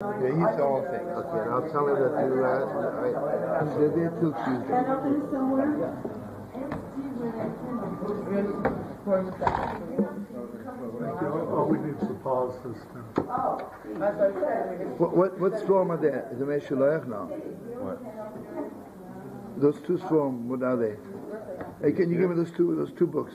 Yeah, he's the whole thing. Okay, and I'll tell him that you, uh, I, They're there till Tuesday. Oh, we need to pause this now. What, what, what storm are there? Is the Meshulach now? What? Those two storm, what are they? Hey, can you give me those two, those two books?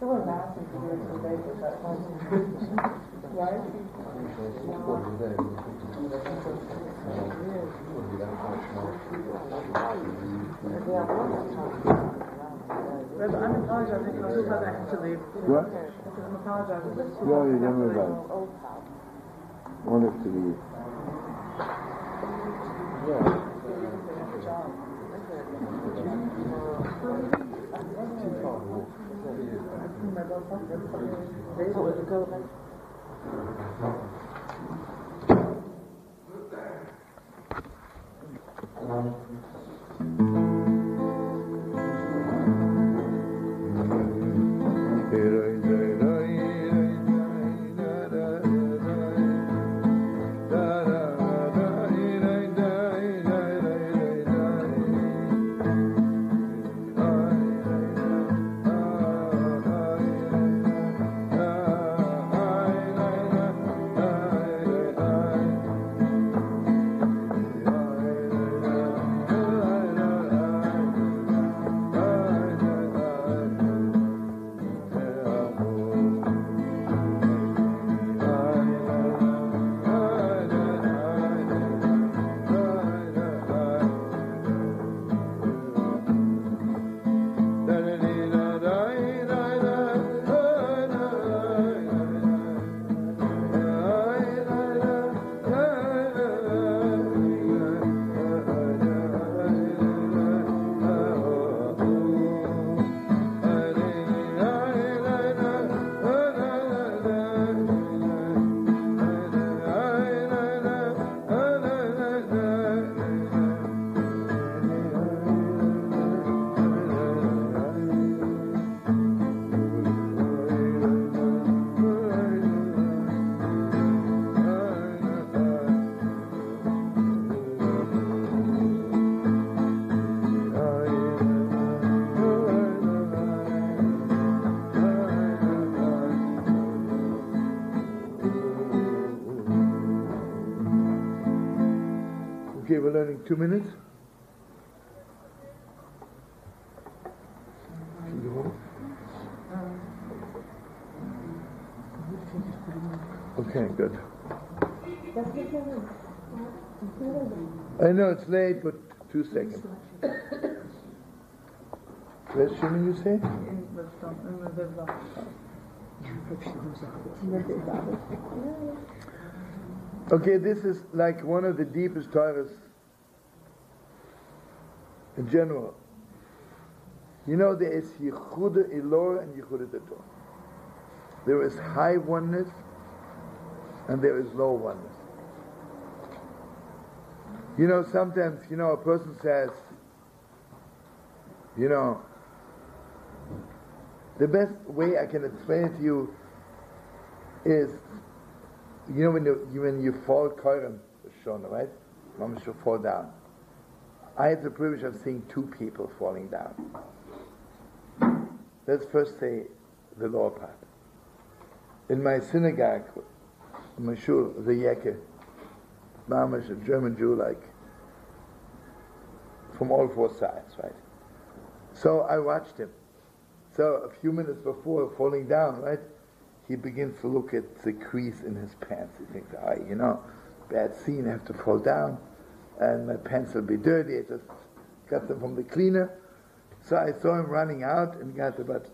Put them on. Rebbe, I'm apologizing, I just have to leave. What? I'm apologizing. No, you don't worry about it. One has to leave. Okay, we're learning two minutes. Okay, good. I know it's late, but two seconds. Where's Shimon, you say? Okay, this is like one of the deepest Torahs in general. You know, there is Yichud Elor and Yichud Torah. There is high oneness and there is low oneness. You know, sometimes, you know, a person says, you know, the best way I can explain it to you is, you know, when you, when you fall Koren, Shona, right? Mama should fall down. I had the privilege of seeing two people falling down. Let's first say the lower part. In my synagogue, in my shul, the Yeke, Mamash, a German Jew, like, from all four sides, right? So I watched him. So a few minutes before falling down, right, he begins to look at the crease in his pants. He thinks, ah, you know, bad scene, I have to fall down, and my pants will be dirty. I just got them from the cleaner. So I saw him running out and got about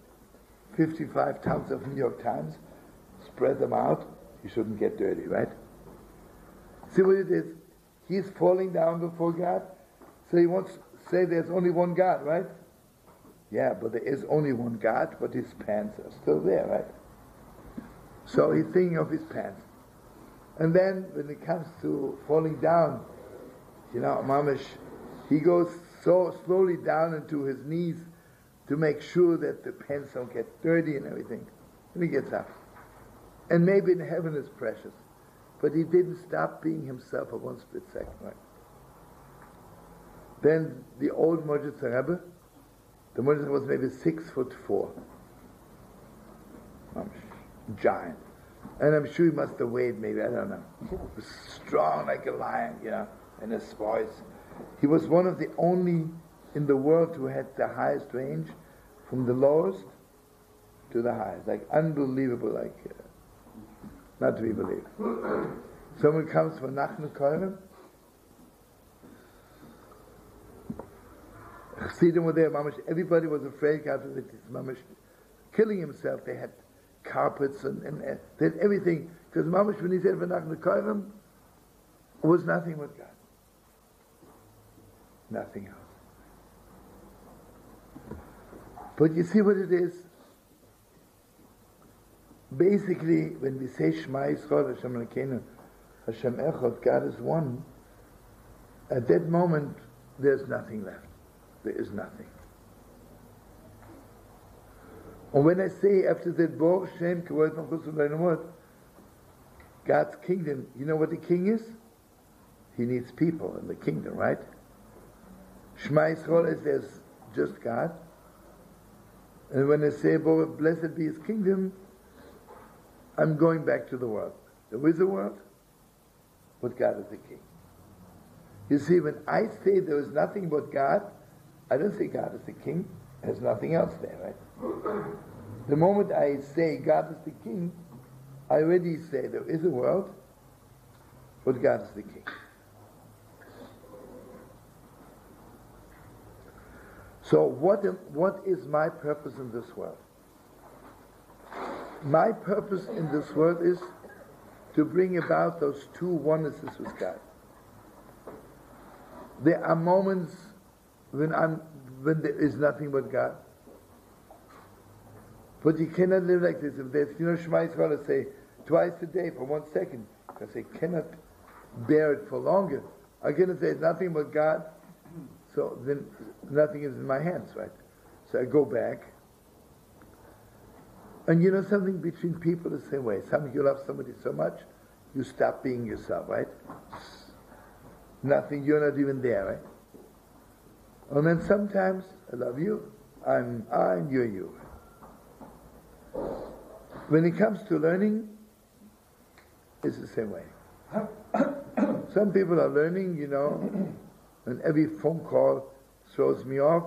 55 tons of New York Times, spread them out. You shouldn't get dirty, right? See what it is? He's falling down before God, so he wants to say there's only one God, right? Yeah, but there is only one God, but his pants are still there, right? So he's thinking of his pants. And then when it comes to falling down, you know, Mamish, he goes so slowly down into his knees to make sure that the pants don't get dirty and everything. And he gets up. And maybe in heaven is precious. But he didn't stop being himself for one split second, right? Then the old Modzitzer Rebbe, the Modzitzer was maybe six foot four. Giant. And I'm sure he must have weighed maybe, I don't know. Strong like a lion, you know, in his voice. He was one of the only in the world who had the highest range from the lowest to the highest. Like unbelievable, like uh, not to be believed. Someone comes for Nachnu Korim. Chassidim were there, mamish. Everybody was afraid God was mamish killing himself. They had carpets and, and, and they had everything. Because mamish, when he said V'nachnu Korim, was nothing but God. Nothing else. But you see what it is? Basically, when we say Shema Yisrael, Hashem Elokeinu, Hashem Echad, God is one, at that moment, there's nothing left. There is nothing. And when I say after that, Baruch Shem Kavod Malchus God's kingdom, you know what the king is? He needs people in the kingdom, right? Shema Yisrael is there's just God. And when I say, blessed be his kingdom, I'm going back to the world. There is a world, but God is the king. You see, when I say there is nothing but God, I don't say God is the king. There's nothing else there, right? The moment I say God is the king, I already say there is a world, but God is the king. So what, am, what is my purpose in this world? My purpose in this world is to bring about those two onenesses with God. There are moments when I'm when there is nothing but God. But you cannot live like this. If there's, you know, Shema Yisrael say twice a day for one second, because they cannot bear it for longer. I'm going to say nothing but God. So then nothing is in my hands, right? So I go back. And you know something between people the same way. Some you love somebody so much, you stop being yourself, right? Nothing, you're not even there, right? And then sometimes I love you, I'm I and you're you. When it comes to learning, it's the same way. Some people are learning, you know, and every phone call throws me off.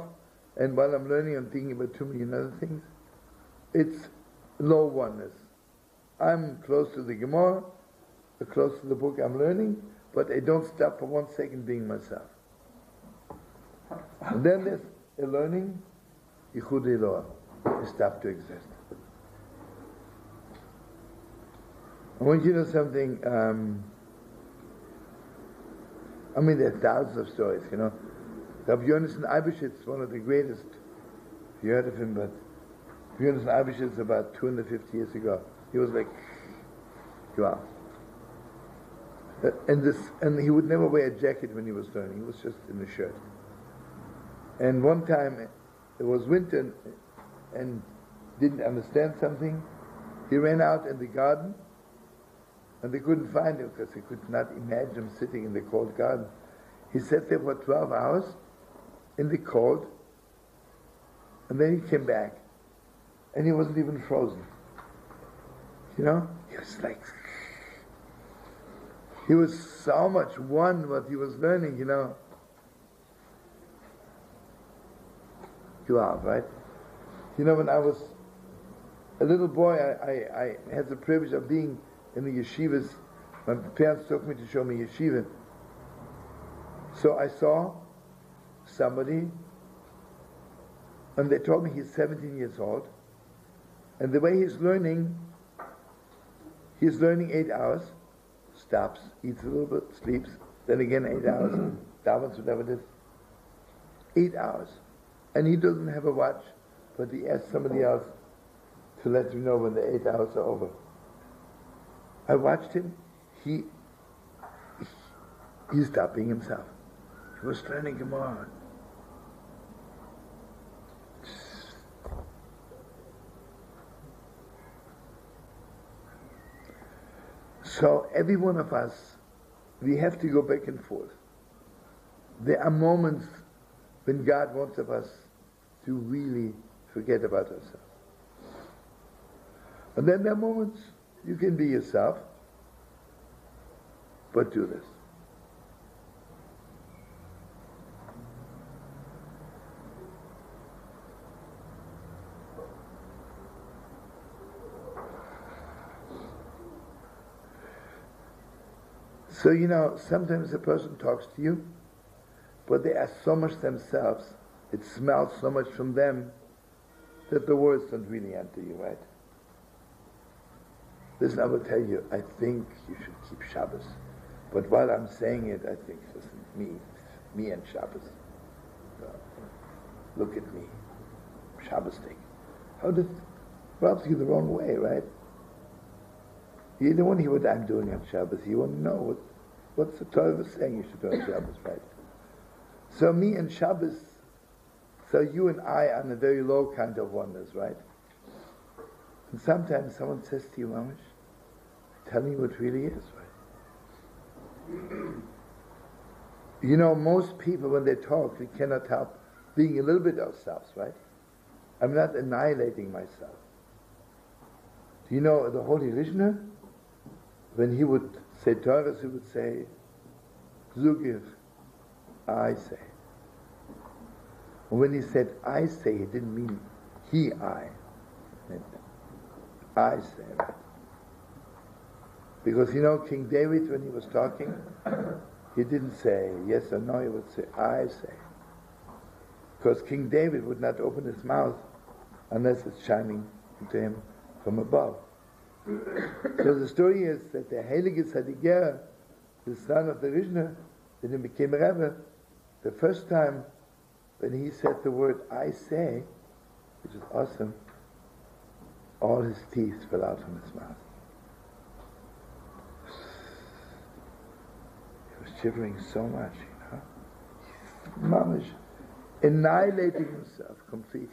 And while I'm learning, I'm thinking about too many other things. It's low oneness. I'm close to the Gemara, close to the book I'm learning, but I don't stop for one second being myself. And then there's a learning, Yichud Eloah. You stop to exist. I want you to know something. Um, I mean, there are thousands of stories, you know. Rabbi Yonason Eibeshitz, one of the greatest, you heard of him, but Rabbi Yonason Eibeshitz about 250 years ago, he was like, wow. And this, and he would never wear a jacket when he was learning. He was just in a shirt. And one time, it was winter, and didn't understand something. He ran out in the garden, and they couldn't find him because they could not imagine him sitting in the cold garden. He sat there for 12 hours in the cold, and then he came back, and he wasn't even frozen. You know, he was like, he was so much one what he was learning, you know. You are, right? You know, when I was a little boy, I, I, I had the privilege of being in the yeshivas. My parents took me to show me yeshiva. So I saw somebody, and they told me he's 17 years old, and the way he's learning, he's learning eight hours, stops, eats a little bit, sleeps, then again eight hours, davens, whatever it is. Eight hours. and he doesn't have a watch, but he asks somebody else to let him know when the eight hours are over. I watched him. He he stopped being himself. He was turning him on. So every one of us, we have to go back and forth. There are moments when God wants of us to really forget about ourselves. And then there are moments you can be yourself, but do this. So, you know, sometimes a person talks to you, but they are so much themselves, it smells so much from them, that the words don't really enter you, right? Listen, I will tell you, I think you should keep Shabbos. But while I'm saying it, I think, listen, me, me and Shabbos. So, look at me. Shabbos thing. How did, rubs you the wrong way, right? You don't want to hear what I'm doing on Shabbos. You want to know what, what's the Torah saying you should do on Shabbos, right? So me and Shabbos, so you and I are on a very low kind of oneness, right? And sometimes someone says to you, Mamish, tell me what really is, right? You know, most people, when they talk, we cannot help being a little bit ourselves, right? I'm not annihilating myself. Do you know the Holy Ruzhiner? When he would say Torah, he would say, Zugir, I say. And when he said I say, he didn't mean he, I. I say. Because you know, King David, when he was talking, he didn't say yes or no, he would say I say. Because King David would not open his mouth unless it's shining to him from above. so the story is that the Heilige Tzadiger, the son of the Ruzhiner, when he became Rebbe, the first time when he said the word I say, which is awesome, all his teeth fell out from his mouth. He was shivering so much, you know. Mamish annihilating himself completely.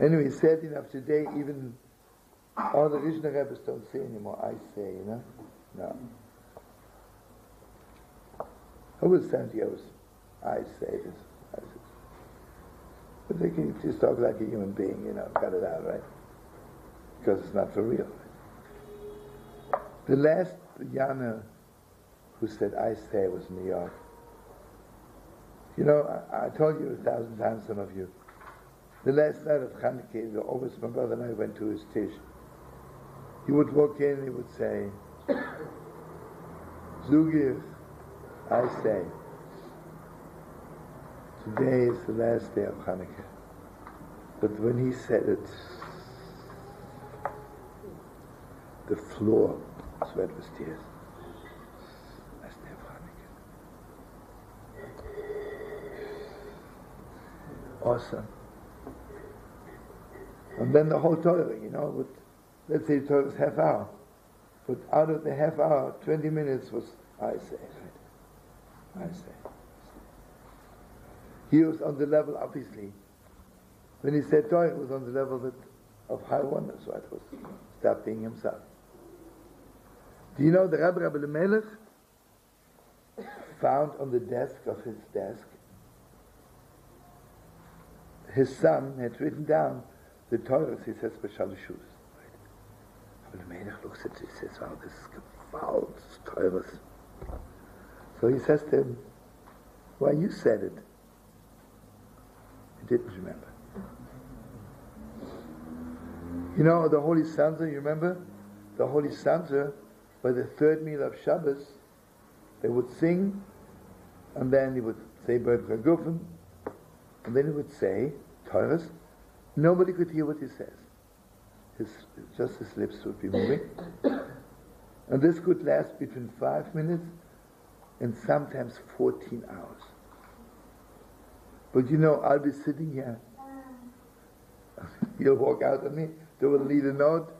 Anyway, he said enough today, even all the Ruzhiner Rebbes don't say anymore, I say, you know? No. Who say this. I say this. But they can just talk like a human being, you know, cut it out, right? Because it's not for real. The last Yana who said I say was in New York. You know, I, I told you a thousand times, some of you, the last night of Hanukkah, always my brother and I went to his tish. He would walk in, and he would say, Zugir, I say, today is the last day of Hanukkah. But when he said it, the floor was wet with tears. Last day of Hanukkah. Awesome. And then the whole Torah, you know, with, let's say the Torah is half hour. But out of the half hour, 20 minutes was I say. I say. He was on the level, obviously. When he said Torah, it was on the level that, of high oneness, so It was stop being himself. Do you know the Rabbi Rabbi Melech found on the desk of his desk, his son had written down the Torah, he says, special shoes. Rabbi Melech looks at it, he says, wow, this is gefault, Torah. So he says to him, why you said it? He didn't remember. You know, the Holy Sanzer, you remember? The Holy Sanzer, by the third meal of Shabbos, they would sing, and then he would say Ragufen, and then he would say Torahs. Nobody could hear what he says. His, just his lips would be moving. and this could last between five minutes and sometimes 14 hours. But you know, I'll be sitting here. You'll walk out on me. They will leave a note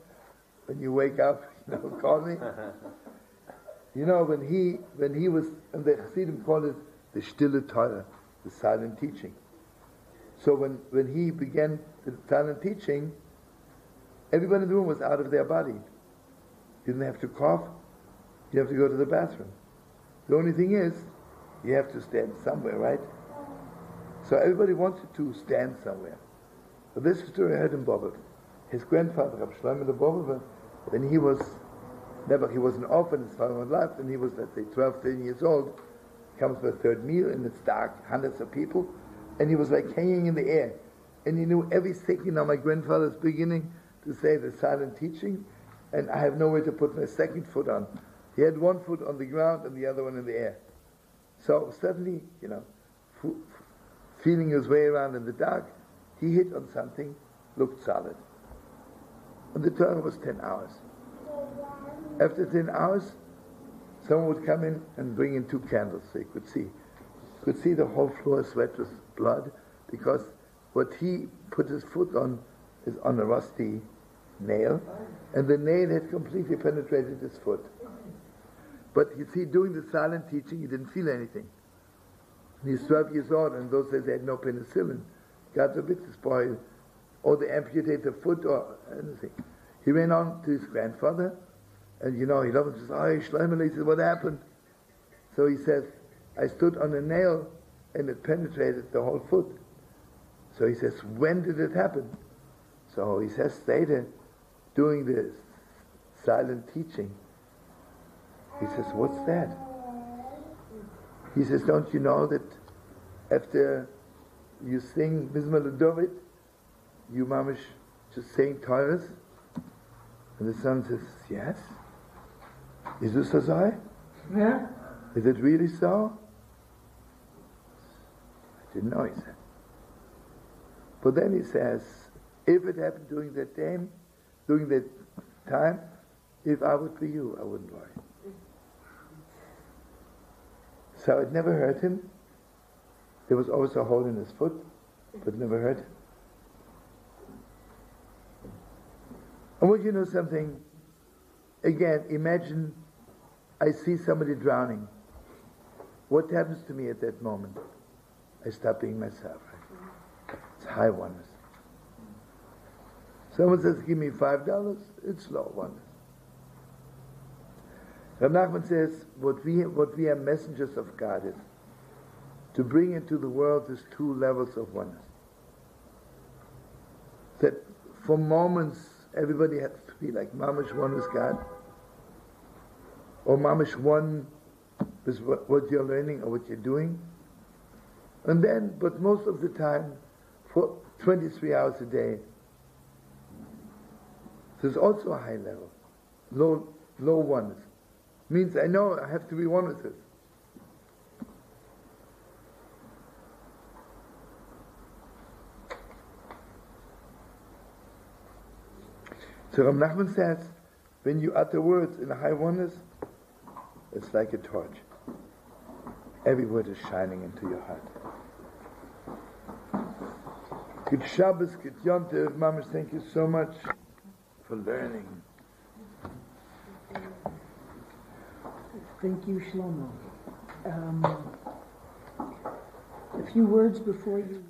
when you wake up. You know, call me. You know, when he when he was, and the Chassidim call it the Stille Torah, the silent teaching. So when when he began the silent teaching, everybody in the room was out of their body. You didn't have to cough. You have to go to the bathroom. The only thing is, you have to stand somewhere, right? So everybody wanted to stand somewhere. But this story I heard in Bobov. His grandfather, Rab Shlomo the Bobov, when he was never, he was an orphan, his father was left, and he was, let's say, 12, 13 years old, comes for a third meal, and it's dark, hundreds of people, and he was like hanging in the air. And he knew every second now my grandfather's beginning to say the silent teaching, and I have nowhere to put my second foot on. He had one foot on the ground and the other one in the air. So suddenly, you know, feeling his way around in the dark, he hit on something, looked solid. And the Torah was 10 hours. After 10 hours, someone would come in and bring in two candles so you could see. Could see the whole floor sweat with blood because what he put his foot on is on a rusty nail, and the nail had completely penetrated his foot. But you see, doing the silent teaching, he didn't feel anything. He's 12 years old, and those days they had no penicillin. God forbid this boy, or they amputate the foot or anything. He went on to his grandfather, and you know, he loved him, says, Oh, Shlomo, he says, what happened? So he says, I stood on a nail, and it penetrated the whole foot. So he says, when did it happen? So he says later, doing this silent teaching, he says, what's that? He says, don't you know that after you sing Mizmor David, you mamish just saying Torahs? And the son says, yes. Is this so? I? Yeah? Is it really so? I didn't know, he said. But then he says, if it happened during that time, during that time, if I would be you, I wouldn't worry. So it never hurt him. There was always a hole in his foot, but never hurt him. And would you know something? Again, imagine I see somebody drowning. What happens to me at that moment? I stop being myself. It's high oneness. Someone says, give me five dollars, it's low oneness. Rab Nachman says, what we, what we are messengers of God is to bring into the world these two levels of oneness. That for moments, everybody has to be like mamish one with God, or mamish one with what, what you're learning or what you're doing. And then, but most of the time, for 23 hours a day, there's also a high level, low, low oneness. Means I know I have to be one with it. So Ram Nachman says, when you utter words in a high oneness, it's like a torch. Every word is shining into your heart. Good Shabbos, good Yontev, Mamash, thank you so much for learning. Thank you, Shlomo. Um, a few words before you